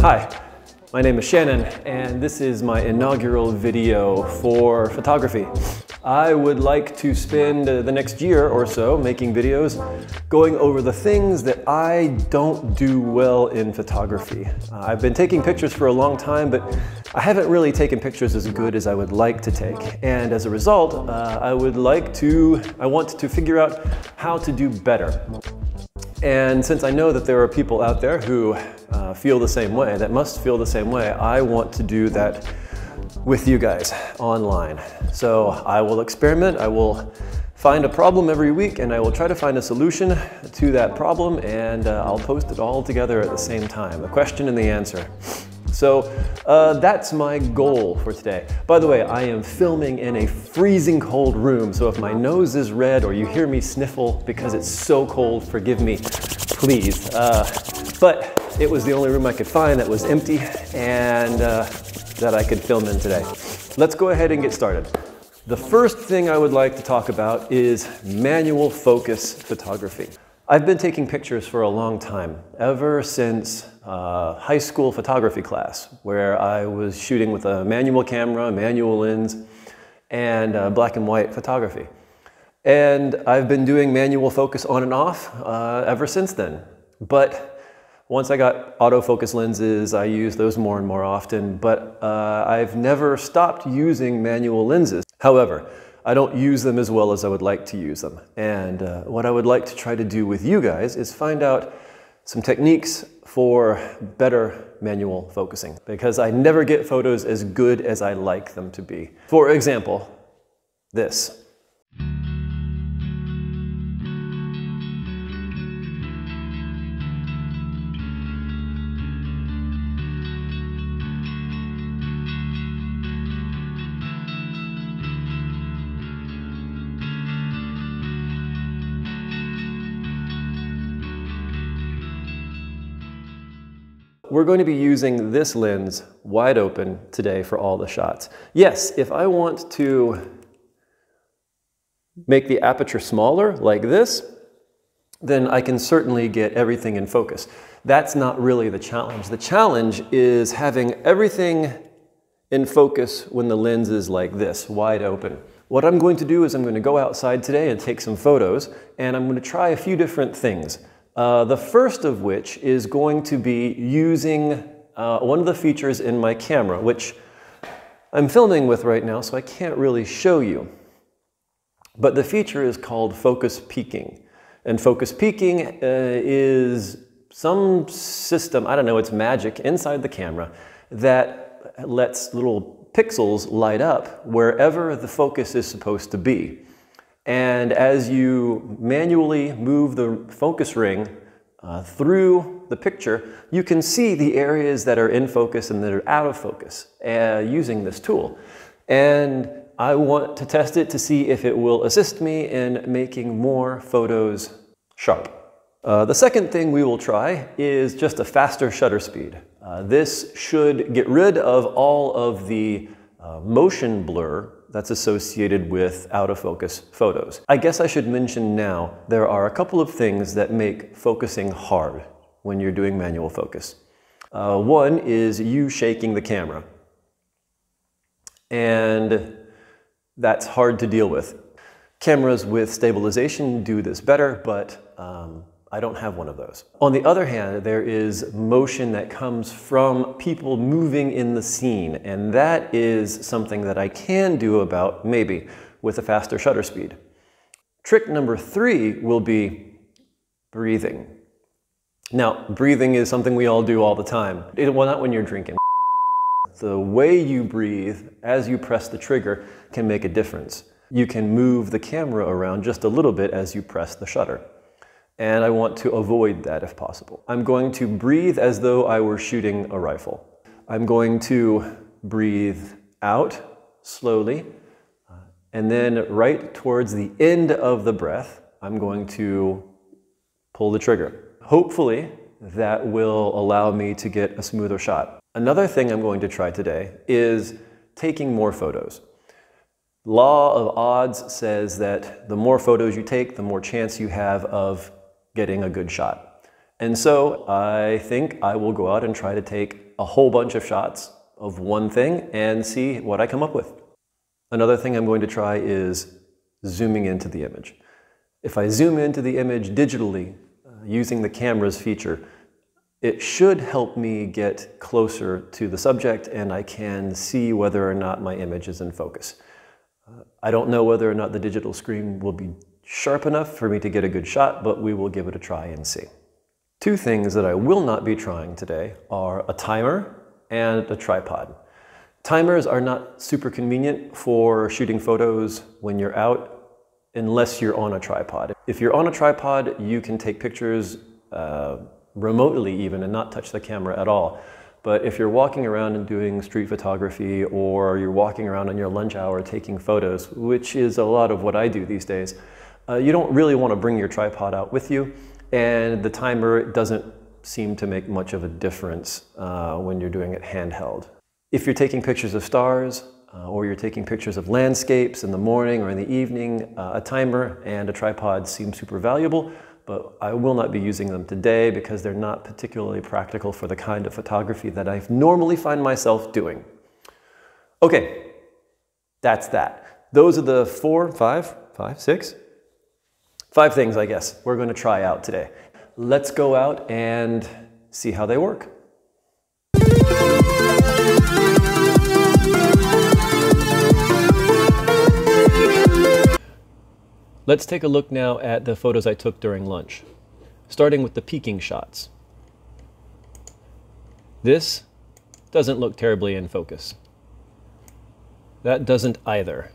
Hi, my name is Shannon, and this is my inaugural video for photography. I would like to spend the next year or so making videos going over the things that I don't do well in photography. Uh, I've been taking pictures for a long time, but I haven't really taken pictures as good as I would like to take. And as a result, uh, I would like to, I want to figure out how to do better. And since I know that there are people out there who uh, feel the same way, that must feel the same way, I want to do that with you guys online. So I will experiment, I will find a problem every week and I will try to find a solution to that problem and uh, I'll post it all together at the same time, the question and the answer. So uh, that's my goal for today. By the way, I am filming in a freezing cold room, so if my nose is red or you hear me sniffle because it's so cold, forgive me, please. Uh, but it was the only room I could find that was empty and uh, that I could film in today. Let's go ahead and get started. The first thing I would like to talk about is manual focus photography. I've been taking pictures for a long time, ever since uh, high school photography class, where I was shooting with a manual camera, manual lens, and uh, black and white photography. And I've been doing manual focus on and off uh, ever since then. But once I got autofocus lenses, I use those more and more often, but uh, I've never stopped using manual lenses. However, I don't use them as well as I would like to use them. And uh, what I would like to try to do with you guys is find out some techniques for better manual focusing because I never get photos as good as I like them to be. For example, this. We're going to be using this lens wide open today for all the shots. Yes, if I want to make the aperture smaller like this, then I can certainly get everything in focus. That's not really the challenge. The challenge is having everything in focus when the lens is like this, wide open. What I'm going to do is I'm going to go outside today and take some photos, and I'm going to try a few different things. Uh, the first of which is going to be using uh, one of the features in my camera, which I'm filming with right now, so I can't really show you. But the feature is called focus peaking. And focus peaking uh, is some system, I don't know, it's magic inside the camera that lets little pixels light up wherever the focus is supposed to be. And as you manually move the focus ring uh, through the picture, you can see the areas that are in focus and that are out of focus uh, using this tool. And I want to test it to see if it will assist me in making more photos sharp. Uh, the second thing we will try is just a faster shutter speed. Uh, this should get rid of all of the uh, motion blur that's associated with out of focus photos. I guess I should mention now, there are a couple of things that make focusing hard when you're doing manual focus. Uh, one is you shaking the camera. And that's hard to deal with. Cameras with stabilization do this better, but um, I don't have one of those. On the other hand, there is motion that comes from people moving in the scene, and that is something that I can do about, maybe, with a faster shutter speed. Trick number three will be breathing. Now, breathing is something we all do all the time. It, well, not when you're drinking. The way you breathe as you press the trigger can make a difference. You can move the camera around just a little bit as you press the shutter and I want to avoid that if possible. I'm going to breathe as though I were shooting a rifle. I'm going to breathe out slowly uh, And then right towards the end of the breath, I'm going to pull the trigger. Hopefully, that will allow me to get a smoother shot. Another thing I'm going to try today is taking more photos. Law of odds says that the more photos you take, the more chance you have of getting a good shot. And so I think I will go out and try to take a whole bunch of shots of one thing and see what I come up with. Another thing I'm going to try is zooming into the image. If I zoom into the image digitally uh, using the camera's feature, it should help me get closer to the subject and I can see whether or not my image is in focus. Uh, I don't know whether or not the digital screen will be sharp enough for me to get a good shot, but we will give it a try and see. Two things that I will not be trying today are a timer and a tripod. Timers are not super convenient for shooting photos when you're out unless you're on a tripod. If you're on a tripod, you can take pictures uh, remotely even and not touch the camera at all. But if you're walking around and doing street photography or you're walking around on your lunch hour taking photos, which is a lot of what I do these days, uh, you don't really want to bring your tripod out with you. And the timer doesn't seem to make much of a difference uh, when you're doing it handheld. If you're taking pictures of stars, uh, or you're taking pictures of landscapes in the morning or in the evening, uh, a timer and a tripod seem super valuable, but I will not be using them today because they're not particularly practical for the kind of photography that I normally find myself doing. Okay, that's that. Those are the four, five, five, six, five things, I guess, we're going to try out today. Let's go out and see how they work. Let's take a look now at the photos I took during lunch, starting with the peaking shots. This doesn't look terribly in focus. That doesn't either.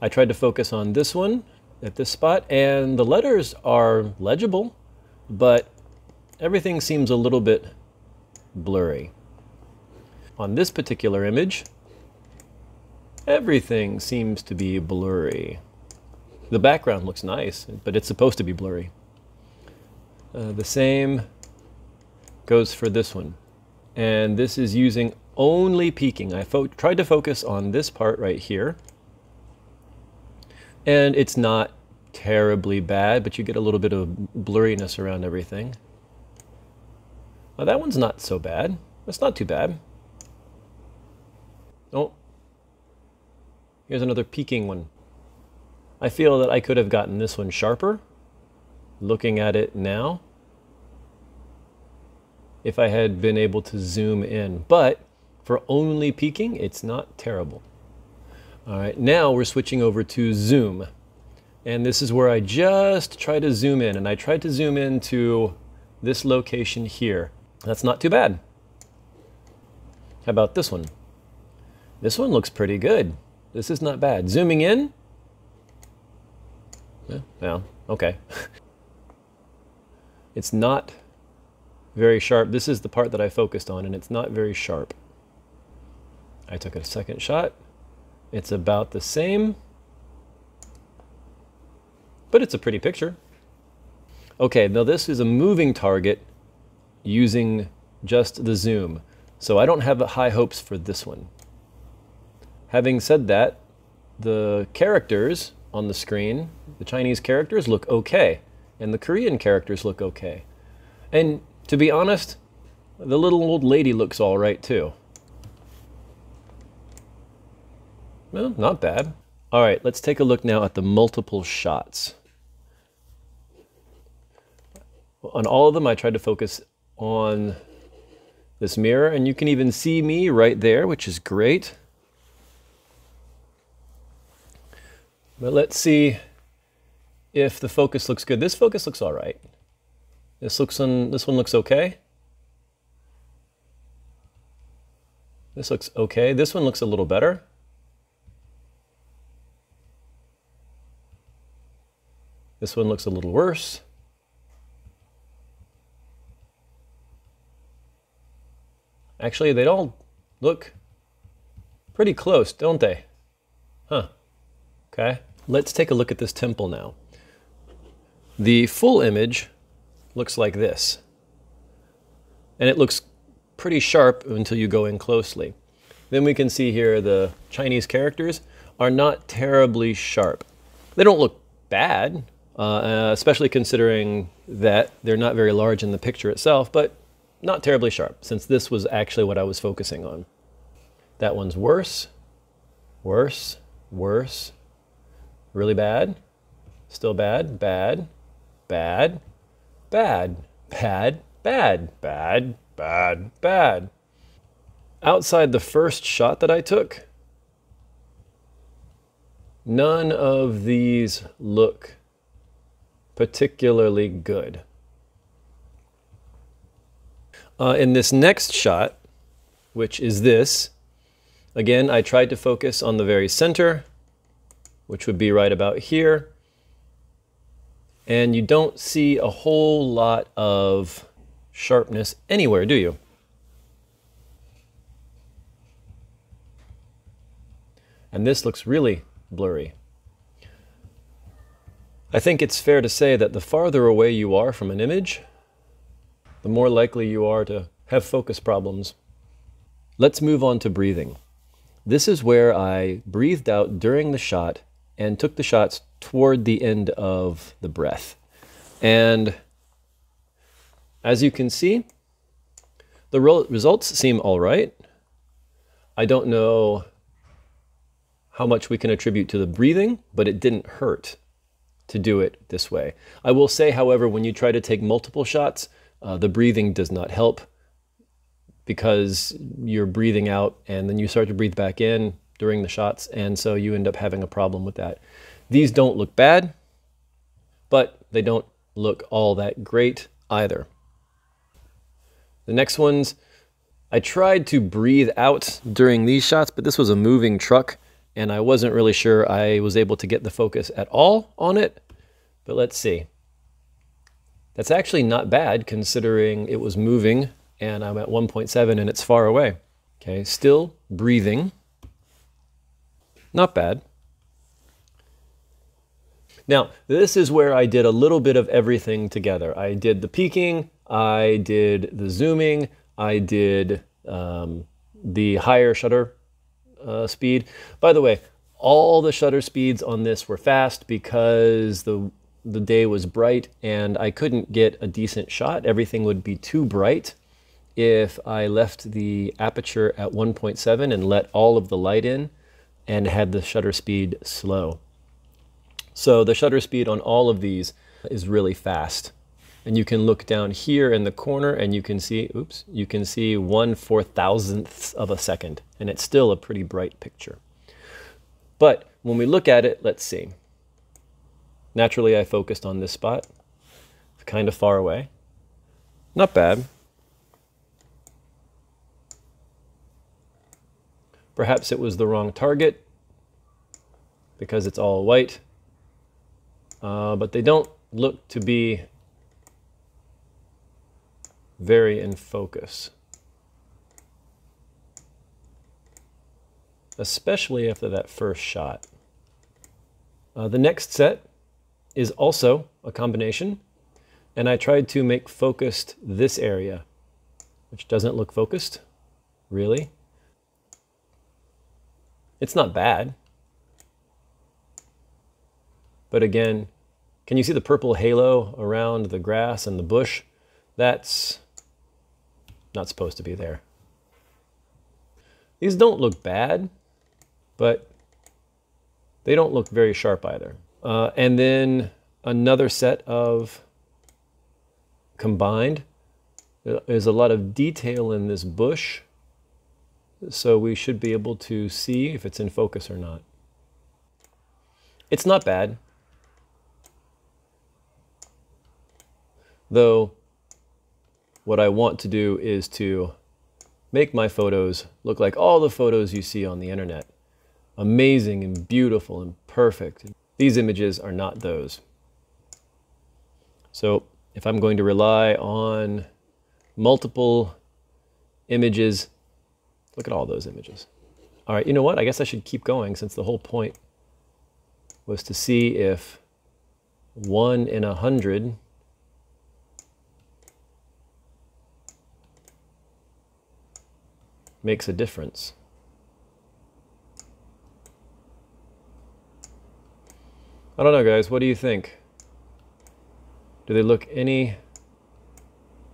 I tried to focus on this one at this spot, and the letters are legible, but everything seems a little bit blurry. On this particular image, everything seems to be blurry. The background looks nice, but it's supposed to be blurry. Uh, the same goes for this one. And this is using only peaking. I tried to focus on this part right here. And it's not terribly bad, but you get a little bit of blurriness around everything. That one's not so bad. That's not too bad. Oh, here's another peaking one. I feel that I could have gotten this one sharper, looking at it now, if I had been able to zoom in. But for only peaking, it's not terrible. All right, now we're switching over to zoom. And this is where I just try to zoom in. And I tried to zoom into this location here. That's not too bad. How about this one? This one looks pretty good. This is not bad. Zooming in, yeah, okay. it's not very sharp. This is the part that I focused on, and it's not very sharp. I took a second shot. It's about the same, but it's a pretty picture. Okay, now this is a moving target using just the zoom. So I don't have high hopes for this one. Having said that, the characters on the screen, the Chinese characters look okay, and the Korean characters look okay. And to be honest, the little old lady looks all right too. Well, not bad. All right, let's take a look now at the multiple shots. On all of them, I tried to focus on this mirror, and you can even see me right there, which is great. But let's see if the focus looks good. This focus looks all right. This looks on, this one looks okay. This looks okay. This one looks a little better. This one looks a little worse. Actually, they all look pretty close, don't they? Huh. Okay, let's take a look at this temple now. The full image looks like this. And it looks pretty sharp until you go in closely. Then we can see here the Chinese characters are not terribly sharp. They don't look bad, uh, especially considering that they're not very large in the picture itself, but not terribly sharp, since this was actually what I was focusing on. That one's worse, worse, worse, really bad, still bad, bad, bad, bad, bad, bad, bad, bad, bad. Outside the first shot that I took, none of these look particularly good. Uh, in this next shot, which is this, again, I tried to focus on the very center, which would be right about here. And you don't see a whole lot of sharpness anywhere, do you? And this looks really blurry. I think it's fair to say that the farther away you are from an image, the more likely you are to have focus problems. Let's move on to breathing. This is where I breathed out during the shot and took the shots toward the end of the breath. And as you can see, the results seem all right. I don't know how much we can attribute to the breathing, but it didn't hurt to do it this way. I will say, however, when you try to take multiple shots, uh, the breathing does not help because you're breathing out and then you start to breathe back in during the shots, and so you end up having a problem with that. These don't look bad, but they don't look all that great either. The next ones, I tried to breathe out during these shots, but this was a moving truck and I wasn't really sure I was able to get the focus at all on it, but let's see. That's actually not bad considering it was moving and I'm at 1.7 and it's far away. Okay, still breathing. Not bad. Now, this is where I did a little bit of everything together. I did the peaking, I did the zooming, I did um, the higher shutter uh, speed. By the way, all the shutter speeds on this were fast because the the day was bright and I couldn't get a decent shot. Everything would be too bright if I left the aperture at 1.7 and let all of the light in and had the shutter speed slow. So the shutter speed on all of these is really fast. And you can look down here in the corner and you can see, oops, you can see one four thousandths of a second. And it's still a pretty bright picture. But when we look at it, let's see. Naturally, I focused on this spot. Kind of far away. Not bad. Perhaps it was the wrong target because it's all white. Uh, but they don't look to be very in focus. Especially after that first shot. Uh, the next set is also a combination, and I tried to make focused this area, which doesn't look focused, really. It's not bad. But again, can you see the purple halo around the grass and the bush? That's not supposed to be there. These don't look bad, but they don't look very sharp either. Uh, and then another set of combined. There's a lot of detail in this bush, so we should be able to see if it's in focus or not. It's not bad, though what I want to do is to make my photos look like all the photos you see on the internet. Amazing and beautiful and perfect. These images are not those. So if I'm going to rely on multiple images, look at all those images. All right, you know what? I guess I should keep going since the whole point was to see if 1 in a 100 makes a difference. I don't know, guys. What do you think? Do they look any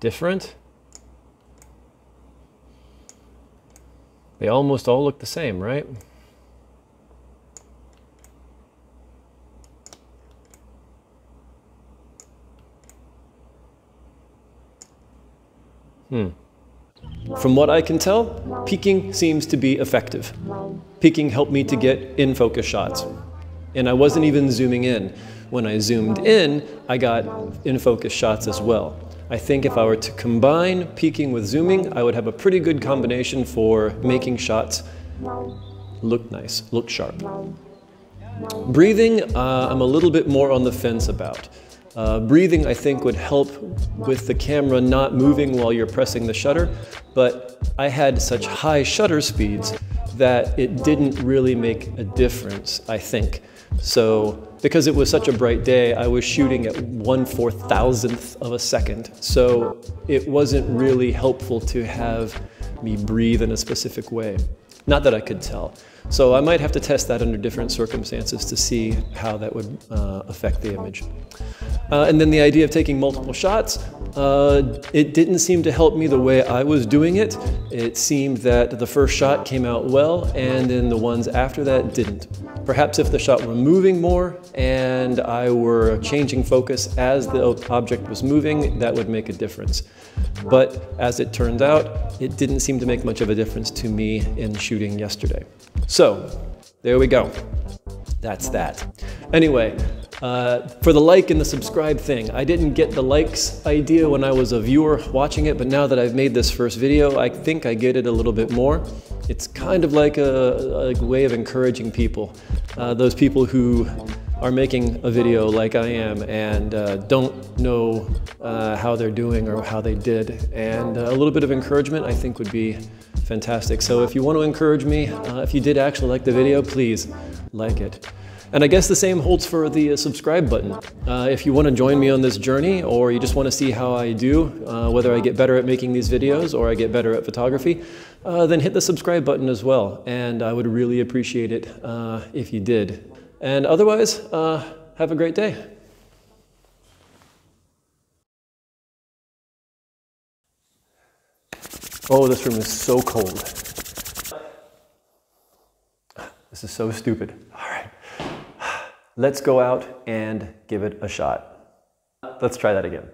different? They almost all look the same, right? Hmm. From what I can tell, peaking seems to be effective. Peaking helped me to get in focus shots. And I wasn't even zooming in. When I zoomed in, I got in focus shots as well. I think if I were to combine peaking with zooming, I would have a pretty good combination for making shots look nice, look sharp. Breathing, uh, I'm a little bit more on the fence about. Uh, breathing, I think, would help with the camera not moving while you're pressing the shutter, but I had such high shutter speeds that it didn't really make a difference, I think. So because it was such a bright day, I was shooting at one four thousandth of a second. So it wasn't really helpful to have me breathe in a specific way. Not that I could tell. So I might have to test that under different circumstances to see how that would uh, affect the image. Uh, and then the idea of taking multiple shots, uh, it didn't seem to help me the way I was doing it. It seemed that the first shot came out well, and then the ones after that didn't. Perhaps if the shot were moving more and I were changing focus as the object was moving, that would make a difference. But as it turned out, it didn't seem to make much of a difference to me in shooting yesterday. So, there we go. That's that. Anyway, uh, for the like and the subscribe thing, I didn't get the likes idea when I was a viewer watching it, but now that I've made this first video, I think I get it a little bit more. It's kind of like a, a way of encouraging people. Uh, those people who are making a video like I am and uh, don't know uh, how they're doing or how they did. And uh, a little bit of encouragement I think would be fantastic. So if you want to encourage me, if you did actually like the video, please like it. And I guess the same holds for the uh, subscribe button. Uh, if you want to join me on this journey or you just want to see how I do, uh, whether I get better at making these videos or I get better at photography, uh, then hit the subscribe button as well. And I would really appreciate it uh, if you did. And otherwise, uh, have a great day. Oh, this room is so cold. This is so stupid. Let's go out and give it a shot. Let's try that again.